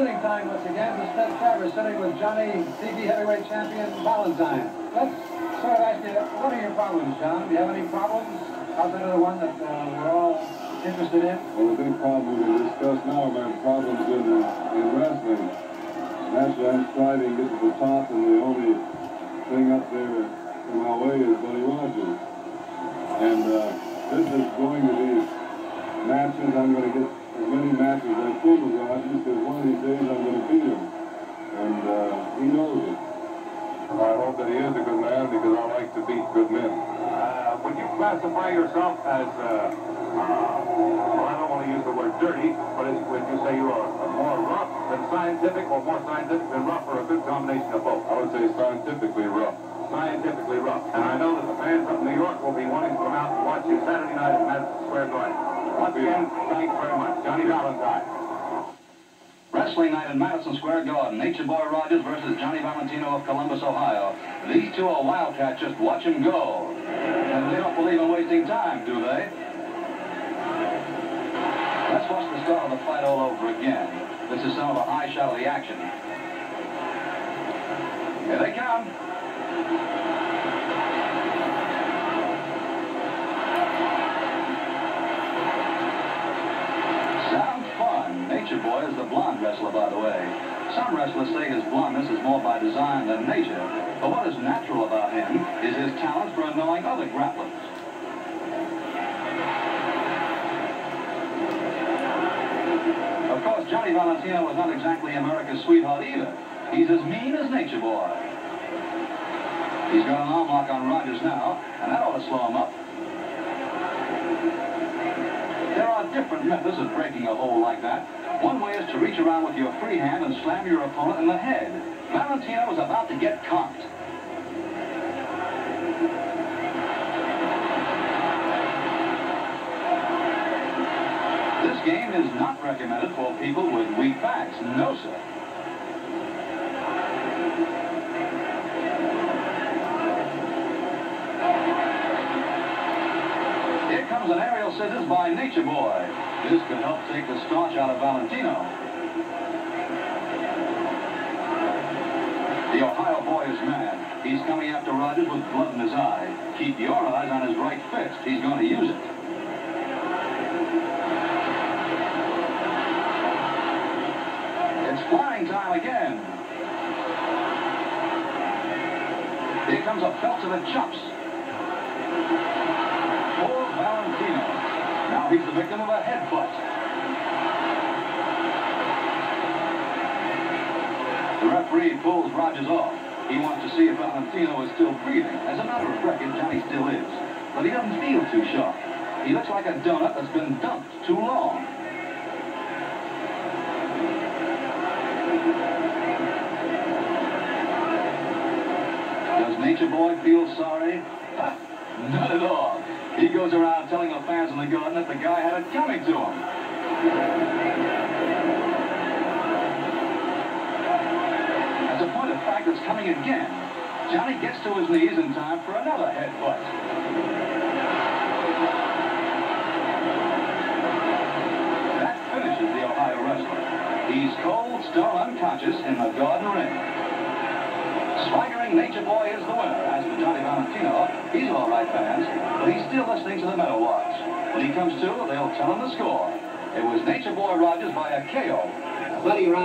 visiting time once again to Smith Travis, sitting with Johnny TV heavyweight champion Valentine. Let's sort of ask you, what are your problems, John? Do you have any problems other than the one that uh, we're all interested in? Well, the big problem we discuss now about problems in, in wrestling. Naturally, I'm striving to get to the top, and the only thing up there as I can with Rogers, because one of these days I'm going to beat him. And uh, he knows it. I hope that he is a good man, because I like to beat good men. Uh, would you classify yourself as, uh, uh, well, I don't want to use the word dirty, but is, would you say you are more rough than scientific, or more scientific than rough, or a good combination of both? I would say scientifically rough. Scientifically rough. Fans in New York will be wanting to come out and watch you Saturday night at Madison Square Garden. Once again, thanks very much. Johnny Valentine. Wrestling night in Madison Square Garden. Nature Boy Rogers versus Johnny Valentino of Columbus, Ohio. These two are wildcats. Just watch them go. And they don't believe in wasting time, do they? Let's watch the start of the fight all over again. This is some of the high shot of the action. Here they come. The blonde wrestler, by the way. Some wrestlers say his blondness is more by design than nature, but what is natural about him is his talent for annoying other grapplers. Of course, Johnny Valentino was not exactly America's sweetheart either. He's as mean as Nature Boy. He's got an arm lock on Rogers now, and that ought to slow him up. There are different methods of breaking a hold like that. One way is to reach around with your free hand and slam your opponent in the head. Valentino was about to get conked. This game is not recommended for people with weak backs. No, sir. Here comes an aerial scissors by Nature Boy. This could help take the starch out of Valentino. The Ohio boy is mad. He's coming after Rogers with blood in his eye. Keep your eyes on his right fist. He's going to use it. It's flying time again. Here comes a belt to the chops. He's the victim of a headbutt. The referee pulls Rogers off. He wants to see if Valentino is still breathing. As a matter of record, Johnny still is. But he doesn't feel too sharp. He looks like a donut that's been dumped too long. Does Nature Boy feel sorry? Not at all. He goes around telling the fans in the garden that the guy had it coming to him. As a point of fact, it's coming again. Johnny gets to his knees in time for another headbutt. That finishes the Ohio wrestler. He's cold, still unconscious in the garden ring. Nature Boy is the winner. As for Johnny Valentino, he's all right, fans, but he's still listening to the Meadow Watch. When he comes to, they'll tell him the score. It was Nature Boy Rogers by a KO. Buddy Rogers.